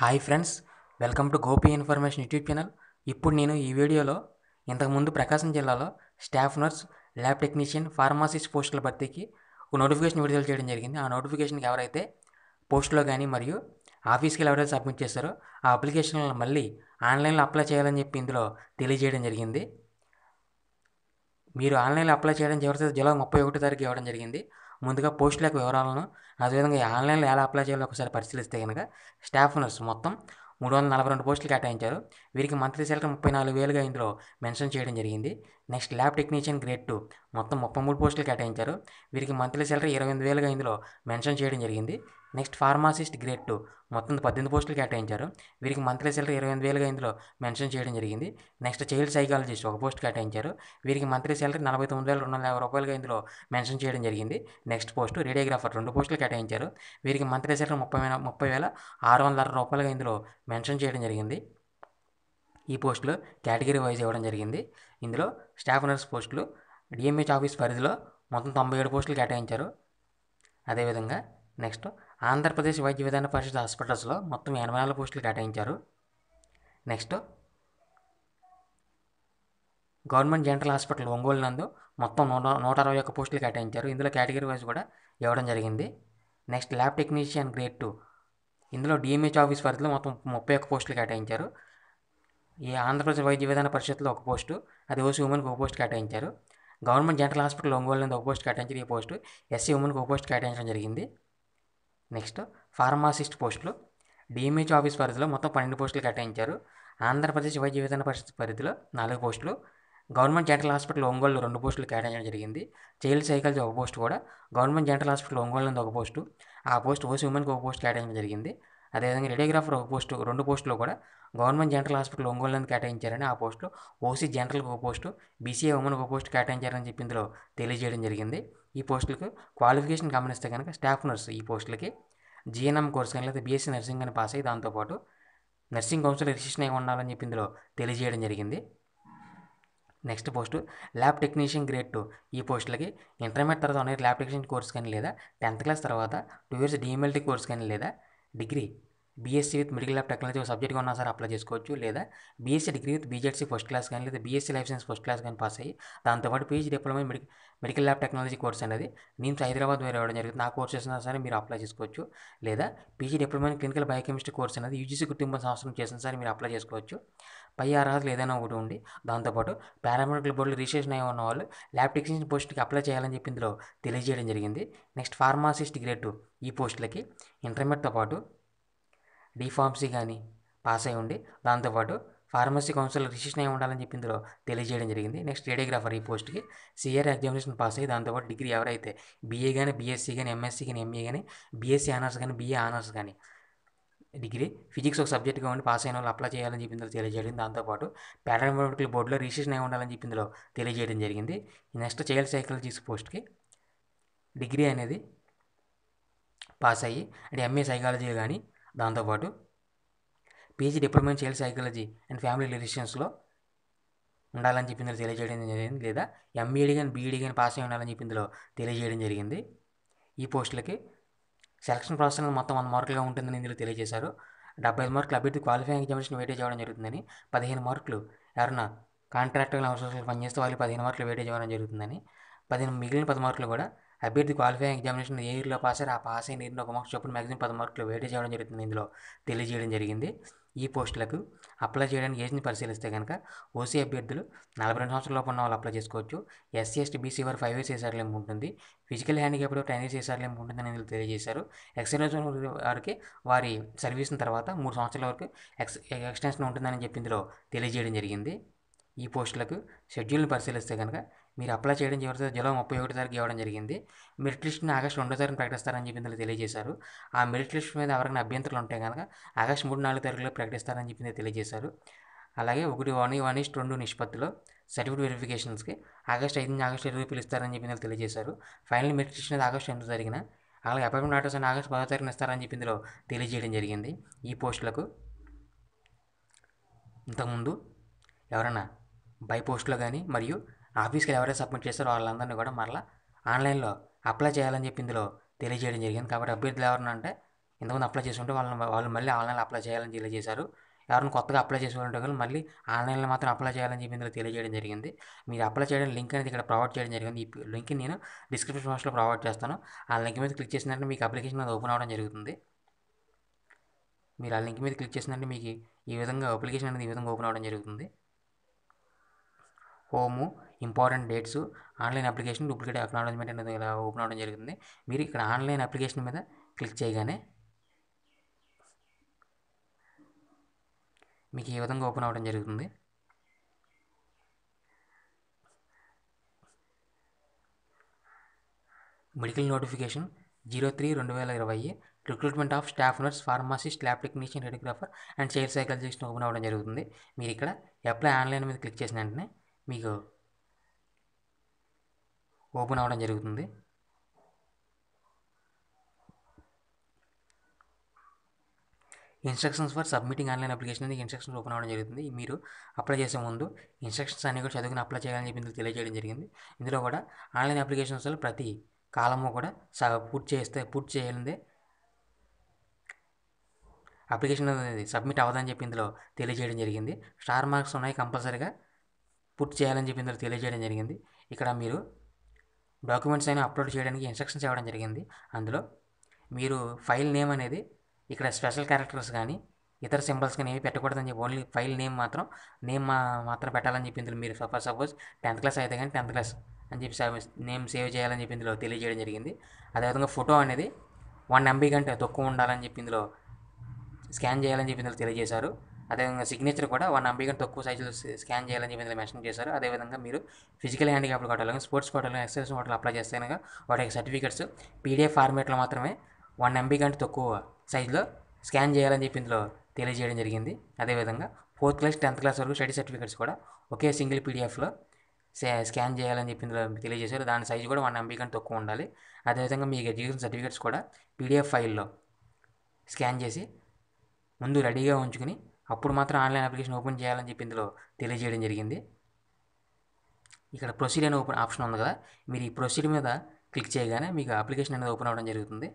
Hi friends welcome to Gopi information YouTube channel. ఇప్పుడు నేను ఈ వీడియోలో ఇంతకుముందు ప్రకాశం జిల్లాలో staff nurse lab technician pharmacist పోస్టుల భర్తీకి ఒక నోటిఫికేషన్ విడుదల చేయడం జరిగింది. ఆ నోటిఫికేషన్కి ఎవరైతే పోస్టులో కానీ మరియు ఆఫీస్కి ఎవరైతే సబ్మిట్ చేస్తారో ఆ అప్లికేషన్లను మళ్ళీ ఆన్లైన్లో అప్లై చేయాలని చెప్పి ఇందులో తెలియజేయడం జరిగింది. మీరు ఆన్లైన్లో అప్లై చేయడం చివరి జూలై ముప్పై ఒకటో తారీఖు ఇవ్వడం జరిగింది. ముందుగా పోస్టుల యొక్క వివరాలను అదేవిధంగా ఈ ఆన్లైన్లో ఎలా అప్లై చేయాలో ఒకసారి పరిశీలిస్తే కనుక స్టాఫ్ నర్స్ మొత్తం మూడు వందల నలభై రెండు పోస్టులు కేటాయించారు వీరికి మంత్లీ శాలరీ ముప్పై నాలుగు వేలుగా ఇందులో మెన్షన్ చేయడం జరిగింది. Next lab technician grade two మొత్తం ముప్పై మూడు పోస్టులు కేటాయించారు. వీరికి మంత్లీ శాలరీ ఇరవై ఎనిమిది వేలుగా ఇందులో మెన్షన్ చేయడం జరిగింది. నెక్స్ట్ ఫార్మాసిస్ట్ గ్రేడ్ టూ మొత్తం పద్దెనిమిది పోస్టులు కేటాయించారు. వీరికి మంత్లీ శాలరీ ఇరవై ఎనిమిది వేలుగా ఇందులో మెన్షన్ చేయడం జరిగింది. నెక్స్ట్ చైల్డ్ సైకాలజిస్ట్ ఒక పోస్ట్ కేటాయించారు. వీరికి మంత్లీ శాలరీ నలభై తొమ్మిది వేల రెండు వందల యాభై రూపాయలుగా ఇందులో మెన్షన్ చేయడం జరిగింది. నెక్స్ట్ పోస్ట్ రేడియోగ్రాఫర్ రెండు పోస్టులు కేటాయించారు. వీరికి మంత్లీ శాలరీ ముప్పై వేల ముప్పై వేల ఆరు వందల అరవై రూపాయలుగా ఇందులో మెన్షన్ చేయడం జరిగింది. ఈ పోస్టులు కేటగిరీ వైజ్ ఇవ్వడం జరిగింది. ఇందులో స్టాఫ్ నర్స్ పోస్టులు డిఎంహెచ్ ఆఫీస్ పరిధిలో మొత్తం తొంభై ఏడు పోస్టులు కేటాయించారు. అదేవిధంగా నెక్స్ట్ ఆంధ్రప్రదేశ్ వైద్య విధాన పరిషత్ హాస్పిటల్స్లో మొత్తం ఎనభై నాలుగు పోస్టులు కేటాయించారు. Next government general hospital Ongole నందు మొత్తం నూట నూట అరవై ఒక్క పోస్టులు కేటాయించారు. ఇందులో కేటగిరీ వైజ్ కూడా ఇవ్వడం జరిగింది. Next lab technician grade two ఇందులో డిఎంహెచ్ ఆఫీస్ పరిధిలో మొత్తం ముప్పై ఒక్క పోస్టులు కేటాయించారు. ఈ ఆంధ్రప్రదేశ్ వైద్య విధాన పరిషత్లో ఒక పోస్టు అది ఓసీ ఉమెన్కి ఒక పోస్ట్ కేటాయించారు. గవర్నమెంట్ జనరల్ హాస్పిటల్ ఒంగోలు నుండి ఒక పోస్ట్ కేటాయించారు. ఈ పోస్టు ఎస్సీ ఉమెన్కి ఒక పోస్ట్ కేటాయించడం జరిగింది. నెక్స్ట్ ఫార్మాసిస్ట్ పోస్టులు డిఎంహెచ్ ఆఫీస్ పరిధిలో మొత్తం పన్నెండు పోస్టులు కేటాయించారు. ఆంధ్రప్రదేశ్ వైద్య విధాన పరిషత్ పరిధిలో నాలుగు పోస్టులు గవర్నమెంట్ జనరల్ హాస్పిటల్ ఒంగోలు రెండు పోస్టులు కేటాయించడం జరిగింది. చైల్డ్ సైకాలజీ ఒక పోస్ట్ కూడా గవర్నమెంట్ జనరల్ హాస్పిటల్ ఒంగోలు నుండి ఒక పోస్టు ఆ పోస్ట్ ఓసీ ఉమెన్కి ఒక పోస్ట్ కేటాయించడం జరిగింది. అదేవిధంగా రేడియోగ్రాఫర్ ఒక పోస్టు రెండు పోస్టులు కూడా గవర్నమెంట్ జనరల్ హాస్పిటల్ ఒంగోలు కేటాయించారని ఆ పోస్టులో ఓసీ జనరల్కి ఒక పోస్టు బీసీఏ ఉమెన్కి ఒక పోస్ట్ కేటాయించారని చెప్పి ఇందులో తెలియజేయడం జరిగింది. ఈ పోస్టులకు క్వాలిఫికేషన్ గమనిస్తే కనుక స్టాఫ్ నర్స్ ఈ పోస్టులకి జీఎన్ఎం కోర్స్ కానీ లేదా బీఎస్సీ నర్సింగ్ అని పాస్ అయ్యి దాంతోపాటు నర్సింగ్ కౌన్సిల్ రిజిస్ట్రేషన్ అయి ఉండాలని చెప్పి ఇందులో తెలియజేయడం జరిగింది. Next post lab technician grade two ఈ పోస్టులకి ఇంటర్మీడియట్ తర్వాత ఉన్నాయి ల్యాబ్ టెక్నీషియన్ కోర్స్ కానీ లేదా టెన్త్ క్లాస్ తర్వాత two years D M L T course కానీ లేదా degree B Sc with medical lab technology ఒక సబ్జెక్ట్గా ఉన్నా సరే అప్లై చేసుకోవచ్చు. లేదా B Sc degree with B Z C first class కానీ లేదా B Sc life science first class కానీ పాస్ అయ్యి దాంతోపాటు P G diploma medical medical lab technology course అనేది నేను హైదరాబాద్ వేరే ఇవ్వడం జరుగుతుంది ఆ కోర్స్ చేసినా సరే మీరు అప్లై చేసుకోవచ్చు. లేదా P G diploma clinical biochemistry course అనేది యూజీసీ కుటుంబ సంవత్సరం చేసిన సరే మీరు అప్లై చేసుకోవచ్చు. పై అర్హతలు ఏదైనా ఒకటి ఉండి దాంతోపాటు పారామెడికల్ బోర్డులో రిజిస్ట్రేషన్ అయి ఉన్న వాళ్ళు ల్యాబ్ టెక్నీషియన్ పోస్ట్కి అప్లై చేయాలని చెప్పి ఇందులో తెలియజేయడం జరిగింది. నెక్స్ట్ ఫార్మాసిస్ట్ గ్రేడ్ టూ ఈ పోస్టులకి ఇంటర్మీడియట్తో పాటు డిఫార్మసీ కానీ పాస్ అయి ఉండి దాంతోపాటు ఫార్మసీ కౌన్సిల్ రిజిస్ట్రేషన్ అయి ఉండాలని చెప్పి ఇందులో తెలియజేయడం జరిగింది. నెక్స్ట్ రేడియోగ్రాఫర్ ఈ పోస్ట్కి సిఆర్ ఎగ్జామినేషన్ పాస్ అయ్యి దాంతోపాటు డిగ్రీ ఎవరైతే బీఏ కానీ బీఎస్సీ కానీ ఎంఎస్సీ కానీ ఎంఏ కానీ బీఎస్సీ ఆనర్స్ కానీ బీఏ ఆనర్స్ కానీ డిగ్రీ ఫిజిక్స్ ఒక సబ్జెక్ట్గా ఉండి పాస్ అయిన వాళ్ళు అప్లై చేయాలని చెప్పి ఇందులో తెలియజేయడం దాంతోపాటు పారామెడికల్ బోర్డులో రిజిస్ట్రేషన్ అయి ఉండాలని చెప్పి ఇందులో తెలియజేయడం జరిగింది. నెక్స్ట్ చైల్డ్ సైకాలజీస్ పోస్ట్కి డిగ్రీ అనేది పాస్ అయ్యి అంటే ఎంఏ సైకాలజీ కానీ దాంతోపాటు P G diploma in child psychology and family రిలేషన్స్లో ఉండాలని చెప్పి ఇందులో తెలియజేయడం జరిగింది లేదా ఎంఈడి కానీ బీఈడి కానీ పాస్ అయి ఉండాలని చెప్పి ఇందులో తెలియజేయడం జరిగింది. ఈ పోస్టులకి సెలక్షన్ ప్రాసెస్ అనేది మొత్తం వంద మార్కులుగా ఉంటుందని ఇందులో తెలియజేశారు. డెబ్బై ఐదు మార్కులు అభ్యర్థి క్వాలిఫైయింగ్ ఎగ్జామినేషన్ వెయిటేజ్ అవ్వడం జరుగుతుందని పదిహేను మార్కులు ఎవరన్నా కాంట్రాక్టర్ అవసరాలు పనిచేస్తే వాళ్ళు పదిహేను మార్కులు వెయిటేజ్ అవ్వడం జరుగుతుందని పదిహేను మిగిలిన పది మార్కులు కూడా అభ్యర్థి క్వాలిఫైయింగ్ ఎగ్జామినేషన్ ఏ ఇయర్లో పాస్ అయ్యారు ఆ పాస్ అయిన ఇయర్లో ఒక మార్క్స్ చొప్పున మ్యాక్సిమం పది మార్కులు వెయిటేజ్ చేయడం జరుగుతుంది ఇందులో తెలియజేయడం జరిగింది. ఈ పోస్టులకు అప్లై చేయడానికి ఏజ్ని పరిశీలిస్తే కనుక ఓసీ అభ్యర్థులు నలభై రెండు సంవత్సరాల లోపు ఉన్న వాళ్ళు అప్లై చేసుకోవచ్చు. S C S T B C వారు ఫైవ్ ఇయర్స్ ఏసార్ లింక్ ఉంటుంది. ఫిజికల్ హ్యాండిక్యాప్డ్ టెన్ ఇయర్స్ ఏసార్ లింక్ ఉంటుందని తెలియజేశారు. ఎక్స్పీరియన్స్ వారికి వారి సర్వీస్ తర్వాత మూడు సంవత్సరాల వరకు ఎక్స్ ఎక్స్టెన్షన్ ఉంటుందని చెప్పి ఇందులో తెలియజేయడం జరిగింది. ఈ పోస్టులకు షెడ్యూల్ని పరిశీలిస్తే కనుక మీరు అప్లై చేయడం చివరి జూలై ముప్పై ఒకటి తారీఖు ఇవ్వడం జరిగింది. మెరిట్ లిస్ట్ని ఆగస్టు రెండో తారీఖు ప్రకటిస్తారని చెప్పి తెలియజేశారు. ఆ మెరిట్ లిస్ట్ మీద ఎవరైనా అభ్యంతరాలు ఉంటే కనుక ఆగస్టు మూడు నాలుగు తారీఖులో ప్రకటిస్తారని చెప్పి తెలియజేశారు. అలాగే ఒకటి వన్ వన్ ఇస్ట్ రెండు నిష్పత్తిలో సర్టిఫికేట్ వెరిఫికేషన్స్కి ఆగస్ట్ ఐదు ఆగస్టు ఇరవై పిలుస్తారని చెప్పి తెలియజేశారు. ఫైనల్ మెరిట్ లిస్ట్ అనేది ఆగస్టు ఎనిమిది జరిగిన అలాగే అపాయింట్మెంట్ ఆర్డర్స్ అని ఆగస్టు పదో తారీఖున ఇస్తారని చెప్పి ఇందులో తెలియజేయడం జరిగింది. ఈ పోస్టులకు ఇంతకుముందు ఎవరైనా బై పోస్ట్లో కానీ మరియు ఆఫీస్కి ఎవరైతే సబ్మిట్ చేస్తారో వాళ్ళందరినీ కూడా మరలా ఆన్లైన్లో అప్లై చేయాలని చెప్పి ఇందులో తెలియజేయడం జరిగింది. కాబట్టి అభ్యర్థులు ఎవరైనా అంటే ఇంతకుముందు అప్లై చేసి ఉంటే వాళ్ళని వాళ్ళు మళ్ళీ ఆన్లైన్లో అప్లై చేయాలని తెలియజేశారు. ఎవరైనా కొత్తగా అప్లై చేసి కానీ మళ్ళీ ఆన్లైన్లో మాత్రం అప్లై చేయాలని చెప్పి ఇందులో తెలియజేయడం జరిగింది. మీరు అప్లై చేయడం లింక్ అనేది ఇక్కడ ప్రొవైడ్ చేయడం జరిగింది. ఈ లింక్ నేను డిస్క్రిప్షన్ బాక్స్లో ప్రొవైడ్ చేస్తాను. ఆ లింక్ మీద క్లిక్ చేసినట్టు మీకు అప్లికేషన్ అది ఓపెన్ అవ్వడం జరుగుతుంది. మీరు ఆ లింక్ మీద క్లిక్ చేసినట్టు మీకు ఈ విధంగా అప్లికేషన్ అనేది ఈ విధంగా ఓపెన్ అవ్వడం జరుగుతుంది. Home important dates online application duplicate acknowledgement అనేది ఇలా ఓపెన్ అవ్వడం జరుగుతుంది మీరు ఇక్కడ ఆన్లైన్ అప్లికేషన్ మీద క్లిక్ చేయగానే మీకు ఈ విధంగా ఓపెన్ అవ్వడం జరుగుతుంది. మెడికల్ నోటిఫికేషన్ జీరో త్రీ రెండు వేల ఇరవై recruitment of staff nurse pharmacist lab technician radiographer and child psychologist open అవ్వడం జరుగుతుంది. మీరు ఇక్కడ అప్లై ఆన్లైన్ మీద క్లిక్ చేసిన వెంటనే మీకు ఓపెన్ అవ్వడం జరుగుతుంది. Instructions for submitting online application అనేది ఇన్స్ట్రక్షన్స్ ఓపెన్ అవ్వడం జరుగుతుంది. మీరు అప్లై చేసే ముందు ఇన్స్ట్రక్షన్స్ అన్ని కూడా చదువుకుని అప్లై చేయాలని చెప్పి ఇందులో తెలియజేయడం జరిగింది. ఇందులో కూడా ఆన్లైన్ అప్లికేషన్స్ ప్రతి కాలము కూడా స పూర్తి చేస్తే పూర్తి చేయాలందే అప్లికేషన్ అనేది సబ్మిట్ అవ్వదని చెప్పి ఇందులో తెలియజేయడం జరిగింది. స్టార్ మార్క్స్ ఉన్నాయి కంపల్సరీగా. పూర్తి చేయాలని చెప్పి ఇందులో తెలియజేయడం జరిగింది. ఇక్కడ మీరు డాక్యుమెంట్స్ అయినా అప్లోడ్ చేయడానికి ఇన్స్ట్రక్షన్స్ ఇవ్వడం జరిగింది. అందులో మీరు ఫైల్ నేమ్ అనేది ఇక్కడ స్పెషల్ క్యారెక్టర్స్ కానీ ఇతర సింబల్స్ కానీ ఏమి పెట్టకూడదని చెప్పి ఓన్లీ ఫైల్ నేమ్ మాత్రం నేమ్ మాత్రం పెట్టాలని చెప్పి ఇందులో మీరు సపోజ్ సపోజ్ టెన్త్ క్లాస్ అయితే కానీ టెన్త్ క్లాస్ అని చెప్పి నేమ్ సేవ్ చేయాలని చెప్పి ఇందులో తెలియజేయడం జరిగింది. అదేవిధంగా ఫోటో అనేది వన్ ఎంబీ కంటే తక్కువ ఉండాలని చెప్పి ఇందులో స్కాన్ చేయాలని చెప్పి ఇందులో తెలియజేశారు. అదేవిధంగా సిగ్నేచర్ కూడా వన్ ఎంబీ కంటే తక్కువ సైజులో స్కాన్ చేయాలని చెప్పి మెన్షన్ చేశారు. అదేవిధంగా మీరు ఫిజికల్ హ్యాండిక్యాప్ కోటాలు స్పోర్ట్స్ కోటాలు ఎక్సైజ్ కోటాలు అప్లై చేస్తే కనుక వాటి సర్టిఫికెట్స్ పీడిఎఫ్ ఫార్మేట్లో మాత్రమే వన్ ఎంబీ కంటే తక్కువ సైజులో స్కాన్ చేయాలని చెప్పి ఇందులో తెలియజేయడం జరిగింది. అదేవిధంగా ఫోర్త్ క్లాస్ టెన్త్ క్లాస్ వరకు స్టడీ సర్టిఫికెట్స్ కూడా ఒకే సింగిల్ పీడిఎఫ్లో స్కాన్ చేయాలని చెప్పి ఇందులో తెలియజేశారు. దాని సైజు కూడా వన్ ఎంబీ కంటే తక్కువ ఉండాలి. అదేవిధంగా మీ ఎడ్యుకేషన్ సర్టిఫికెట్స్ కూడా పీడిఎఫ్ ఫైల్లో స్కాన్ చేసి ముందు రెడీగా ఉంచుకుని అప్పుడు మాత్రం ఆన్లైన్ అప్లికేషన్ ఓపెన్ చేయాలని చెప్పి ఇందులో తెలియజేయడం జరిగింది. ఇక్కడ ప్రొసీడ్ అనే ఓపెన్ ఆప్షన్ ఉంది కదా మీరు ఈ ప్రొసీడ్ మీద క్లిక్ చేయగానే మీకు అప్లికేషన్ అనేది ఓపెన్ అవ్వడం జరుగుతుంది.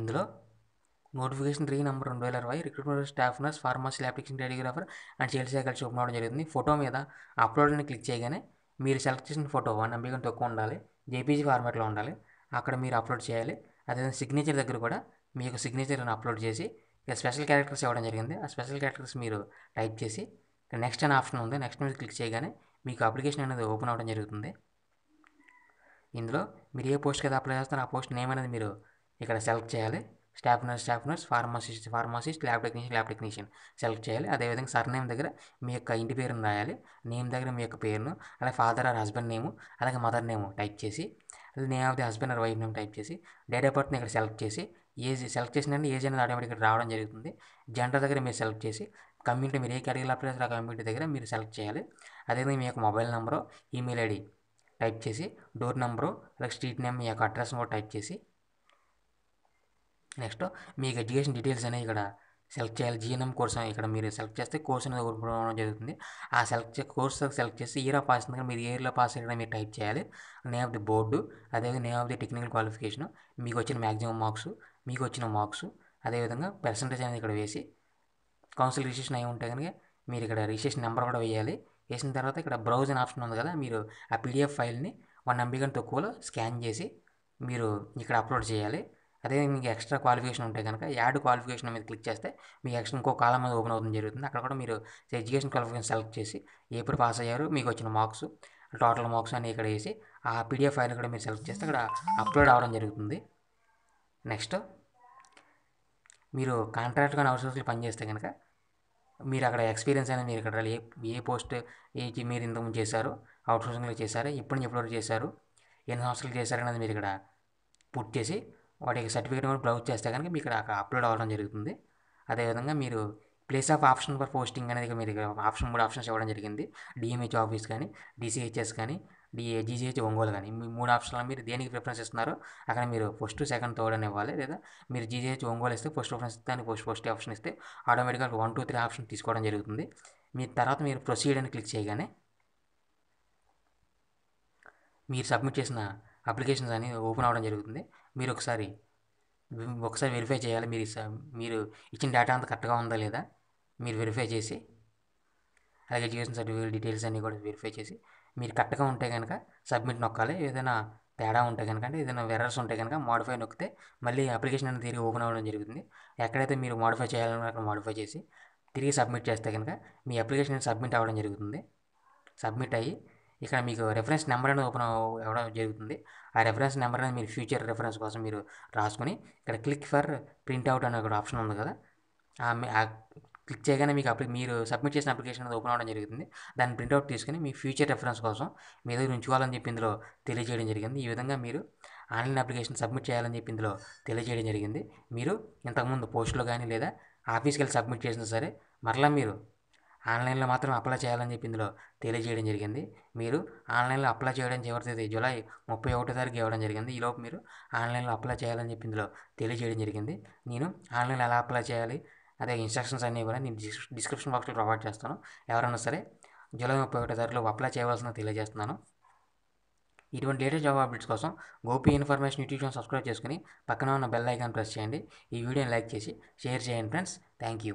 ఇందులో నోటిఫికేషన్ త్రీ నెంబర్ రెండు వేల ఇరవై recruitment staff nurse pharmacy application telegrapher and sales cycles open అవ్వడం జరుగుతుంది. ఫోటో మీద అప్లోడ్ అని క్లిక్ చేయగానే మీరు సెలెక్ట్ చేసిన ఫోటో వన్ ఎంబీ కంటే తక్కువ ఉండాలి. జేపీజీ ఫార్మాట్లో ఉండాలి. అక్కడ మీరు అప్లోడ్ చేయాలి. అదేవిధంగా సిగ్నేచర్ దగ్గర కూడా మీ యొక్క సిగ్నేచర్ని అప్లోడ్ చేసి ఇక స్పెషల్ క్యారెక్టర్స్ ఇవ్వడం జరిగింది. ఆ స్పెషల్ క్యారెక్టర్స్ మీరు టైప్ చేసి ఇక్కడ నెక్స్ట్ అనే ఆప్షన్ ఉంది. నెక్స్ట్ మీద క్లిక్ చేయగానే మీకు అప్లికేషన్ అనేది ఓపెన్ అవ్వడం జరుగుతుంది. ఇందులో మీరు ఏ పోస్ట్కి అయితే అప్లై చేస్తారో ఆ పోస్ట్ నేమ్ అనేది మీరు ఇక్కడ సెలెక్ట్ చేయాలి. Staff nurse staff nurse pharmacist pharmacist lab technician lab technician select చేయాలి. అదేవిధంగా సర్ నేమ్ దగ్గర మీ యొక్క ఇంటి పేరును రాయాలి. నేమ్ దగ్గర మీ యొక్క పేరును అలాగే ఫాదర్ ఆర్ హస్బెండ్ నేము అలాగే మదర్ నేము టైప్ చేసి అది name of the husband or wife name type చేసి డేట్ ఆఫ్ బర్త్ని ఇక్కడ సెలెక్ట్ చేసి ఏజ్ సెలెక్ట్ చేసిన ఏజ్ అనేది ఆటోమేటిక్గా రావడం జరుగుతుంది. జెండర్ దగ్గర మీరు సెలెక్ట్ చేసి కమ్యూనిటీ మీరు ఏ కేటగిరీలో అప్లై ఆ కమ్యూనిటీ దగ్గర మీరు సెలెక్ట్ చేయాలి. అదేవిధంగా మీ యొక్క mobile number email ID type చేసి డోర్ నెంబరు అలాగే స్ట్రీట్ నేమ్ మీ యొక్క అడ్రస్ కూడా టైప్ చేసి నెక్స్ట్ మీకు ఎడ్యుకేషన్ డీటెయిల్స్ అనేవి ఇక్కడ సెలెక్ట్ చేయాలి. జీఎన్ఎం కోర్స్ ఇక్కడ మీరు సెలెక్ట్ చేస్తే కోర్స్ అనేది ఓపెన్ జరుగుతుంది. ఆ సెలెక్ట్ కోర్స్ సెలెక్ట్ చేసి ఇయర్ ఆఫ్ పాస్ మీరు ఇయర్లో పాస్ అయ్యడం మీరు టైప్ చేయాలి. నేమ్ ఆఫ్ ది బోర్డు అదేవిధంగా name of the technical qualification మీకు వచ్చిన మ్యాక్సిమం మార్క్స్ మీకు వచ్చిన మార్క్స్ అదేవిధంగా పర్సంటేజ్ అనేది ఇక్కడ వేసి కౌన్సిల్ రిజిస్ట్రేషన్ అయి ఉంటే కనుక మీరు ఇక్కడ రిజిస్ట్రేషన్ నెంబర్ కూడా వేయాలి. వేసిన తర్వాత ఇక్కడ బ్రౌజ్ ఆప్షన్ ఉంది కదా మీరు ఆ పీడిఎఫ్ ఫైల్ని వన్ ఎంబీ కంటే తక్కువలో స్కాన్ చేసి మీరు ఇక్కడ అప్లోడ్ చేయాలి. అదే మీకు ఎక్స్ట్రా క్వాలిఫికేషన్ ఉంటే కనుక యాడ్ క్వాలిఫికేషన్ మీద క్లిక్ చేస్తే మీకు ఎక్స్ట్రా ఇంకో కాలం మీద ఓపెన్ అవుతుంది జరుగుతుంది. అక్కడ కూడా మీరు ఎడ్యుకేషన్ క్వాలిఫికేషన్ సెలెక్ట్ చేసి ఎప్పుడు పాస్ అయ్యారు మీకు వచ్చిన మార్క్స్ టోటల్ మార్క్స్ అని ఇక్కడ వేసి ఆ పీడిఎఫ్ ఫైల్ కూడా మీరు సెలెక్ట్ చేస్తే అక్కడ అప్లోడ్ అవ్వడం జరుగుతుంది. నెక్స్ట్ మీరు కాంట్రాక్ట్ కానీ అవుట్సోర్స్లో పనిచేస్తే కనుక మీరు అక్కడ ఎక్స్పీరియన్స్ అనేది మీరు ఇక్కడ ఏ ఏ పోస్ట్ ఏ మీరు ఇంతకుముందు చేశారు అవుట్సోర్సింగ్లో చేశారు ఎప్పటి నుంచి ఎప్పటివరకు చేశారు ఎన్ని సంవత్సరాలు చేశారు అనేది మీరు ఇక్కడ పుట్ చేసి వాటి సర్టిఫికేట్ కూడా బ్రౌజ్ చేస్తే కనుక మీకు ఇక్కడ అక్కడ అప్లోడ్ అవ్వడం జరుగుతుంది. అదేవిధంగా మీరు place of option for posting అనేది మీరు ఇక్కడ ఆప్షన్ మూడు ఆప్షన్స్ ఇవ్వడం జరిగింది. డిఎంహెచ్ ఆఫీస్ కానీ డిసిహెచ్ఎస్ కానీ D G G H Ongole కానీ. మీ మూడు ఆప్షన్లో మీరు దేనికి ప్రిఫరెన్స్ ఇస్తున్నారో అక్కడ మీరు ఫస్ట్ సెకండ్ థర్డ్ అని ఇవ్వాలి. లేదా మీరు జీజీహెచ్ ఒంగోలు ఇస్తే ఫస్ట్ ప్రిఫరెన్స్ ఇస్తే అని ఫస్ట్ ఫస్ట్ ఆప్షన్ ఇస్తే ఆటోమేటిక్గా వన్ టూ త్రీ ఆప్షన్ తీసుకోవడం జరుగుతుంది. మీ తర్వాత మీరు ప్రొసీడ్ అని క్లిక్ చేయగానే మీరు సబ్మిట్ చేసిన అప్లికేషన్స్ అని ఓపెన్ అవ్వడం జరుగుతుంది. మీరు ఒకసారి ఒకసారి వెరిఫై చేయాలి. మీరు స- మీరు ఇచ్చిన డేటా అంతా కరెక్ట్గా ఉందా లేదా మీరు వెరిఫై చేసి అలాగే ఎడ్యుకేషన్ సర్టిఫికేట్ డీటెయిల్స్ అన్నీ కూడా వెరిఫై చేసి మీరు కరెక్ట్గా ఉంటే కనుక సబ్మిట్ నొక్కాలి. ఏదైనా తేడా ఉంటే కనుక అంటే ఏదైనా ఎర్రర్స్ ఉంటే కనుక మోడిఫై నొక్కితే మళ్ళీ అప్లికేషన్ అనేది తిరిగి ఓపెన్ అవ్వడం జరుగుతుంది. ఎక్కడైతే మీరు మోడిఫై చేయాలన్నా అక్కడ మోడిఫై చేసి తిరిగి సబ్మిట్ చేస్తే కనుక మీ అప్లికేషన్ సబ్మిట్ అవ్వడం జరుగుతుంది. సబ్మిట్ అయ్యి ఇక్కడ మీకు రెఫరెన్స్ నెంబర్ అనేది ఓపెన్ అవ్వడం జరుగుతుంది. ఆ రెఫరెన్స్ నెంబర్ అనేది మీరు ఫ్యూచర్ రెఫరెన్స్ కోసం మీరు రాసుకొని ఇక్కడ క్లిక్ ఫర్ ప్రింట్అవుట్ అనే ఒక ఆప్షన్ ఉంది కదా. ఆ క్లిక్ చేయగానే మీకు అప్లి మీరు సబ్మిట్ చేసిన అప్లికేషన్ అనేది ఓపెన్ అవ్వడం జరుగుతుంది. దాన్ని ప్రింట్అవుట్ తీసుకుని మీ ఫ్యూచర్ రెఫరెన్స్ కోసం మీ దగ్గర ఉంచుకోవాలని చెప్పి ఇందులో తెలియజేయడం జరిగింది. ఈ విధంగా మీరు ఆన్లైన్ అప్లికేషన్ సబ్మిట్ చేయాలని చెప్పి ఇందులో తెలియజేయడం జరిగింది. మీరు ఇంతకుముందు పోస్ట్లో కానీ లేదా ఆఫీస్కి వెళ్ళి సబ్మిట్ చేసినా సరే మరలా మీరు ఆన్లైన్లో మాత్రం అప్లై చేయాలని చెప్పి ఇందులో తెలియజేయడం జరిగింది. మీరు ఆన్లైన్లో అప్లై చేయడం చివరి తేదీ జూలై ముప్పై ఒకటో తారీఖు ఇవ్వడం జరిగింది. ఈలోపు మీరు ఆన్లైన్లో అప్లై చేయాలని చెప్పి ఇందులో తెలియజేయడం జరిగింది. నేను ఆన్లైన్లో ఎలా అప్లై చేయాలి అదే ఇన్స్ట్రక్షన్స్ అన్నీ కూడా నేను డిస్క్రిప్షన్ బాక్స్లో ప్రొవైడ్ చేస్తాను. ఎవరైనా సరే జూలై ముప్పై ఒకటో తారీఖులో అప్లై చేయవలసిన తెలియజేస్తున్నాను. ఇటువంటి లేటెస్ట్ జాబ్ అప్డేట్స్ కోసం Gopi information YouTube channel subscribe చేసుకుని పక్కన ఉన్న బెల్ ఐకాన్ ప్రెస్ చేయండి. ఈ వీడియోని లైక్ చేసి షేర్ చేయండి ఫ్రెండ్స్. Thank you